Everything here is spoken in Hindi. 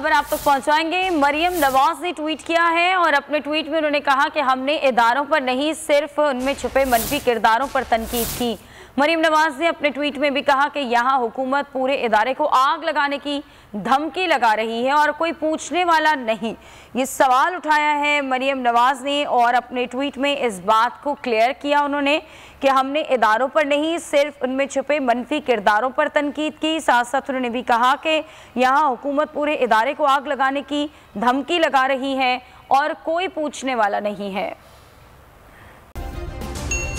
खबर आप तक पहुंचाएँगे। मरियम नवाज़ ने ट्वीट किया है और अपने ट्वीट में उन्होंने कहा कि हमने इदारों पर नहीं, सिर्फ़ उनमें छुपे मनफी किरदारों पर तनकीद की। मरीम नवाज़ ने अपने ट्वीट में भी कहा कि यहाँ हुकूमत पूरे इदारे को आग लगाने की धमकी लगा रही है और कोई पूछने वाला नहीं। ये सवाल उठाया है मरीम नवाज़ ने और अपने ट्वीट में इस बात को क्लियर किया उन्होंने कि हमने इदारों पर नहीं, सिर्फ़ उनमें छुपे मनफी किरदारों पर तनकीद की। साथ साथ उन्होंने भी कहा कि यहाँ हुकूमत पूरे इदारे को आग लगाने की धमकी लगा रही है और कोई पूछने वाला नहीं है।